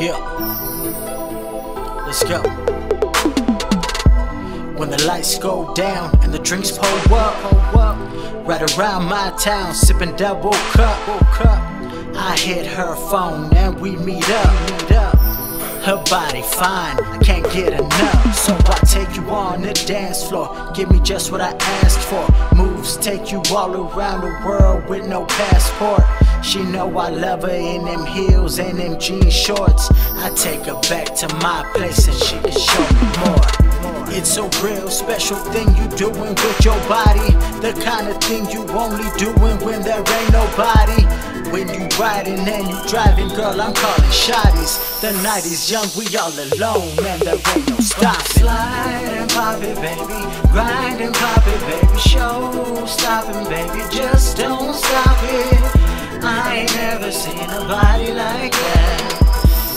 go. When the lights go down and the drinks pour up, right around my town, sipping double cup. I hit her phone and we meet up. Meet up. Her body fine, I can't get enough. So I take you on the dance floor. Give me just what I asked for. Moves take you all around the world with no passport. She know I love her in them heels and them jean shorts. I take her back to my place and she can show me more. It's a real special thing you doing with your body. The kind of thing you only doing when there ain't nobody. When you riding and you driving, girl, I'm calling shotties. The night is young, we all alone, and there ain't no stopping. Slide and pop it, baby. Grind and pop it, baby. Show stopping, baby. Just don't stop it. Never seen a body like that.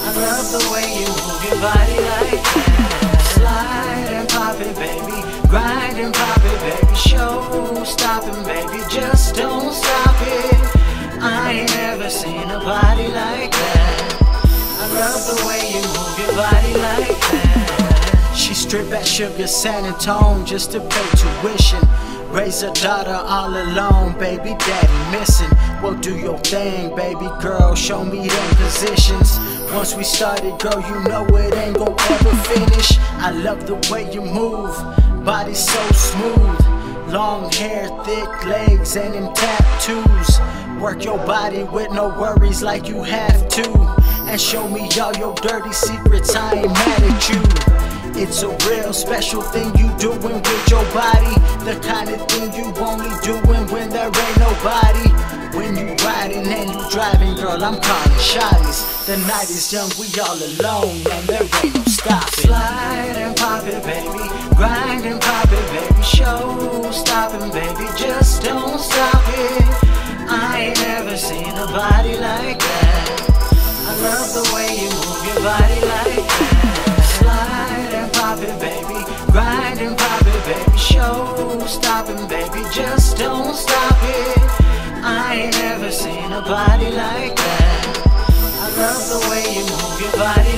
I love the way you move your body like that. Slide and pop it, baby. Grind and pop it, baby. Show stopping, baby. Just don't stop it. I ain't never seen a body like that. I love the way you move your body like that. She strip at Sugar San Antone just to pay tuition. Raise a daughter all alone, baby daddy missing. Do your thing, baby girl. Show me them positions. Once we started, girl, you know it ain't gon' ever finish. I love the way you move, body so smooth. Long hair, thick legs, and them tattoos. Work your body with no worries like you have to. And show me all your dirty secrets, I ain't mad at you. It's a real special thing you doing with your body. The kind of thing you only doing when there ain't nobody. And you driving, girl, I'm calling shotties. The night is young, we all alone, and there ain't no stopping. Slide and pop it, baby. Grind and pop it, baby. Show stopping, baby. Just don't stop it. I ain't never seen a body like that. I love the way you move your body like that. Slide and pop it, baby. Grind and pop it, baby. Show stopping, baby. Just don't stop it. I ain't ever seen a body like that. I love the way you move your body.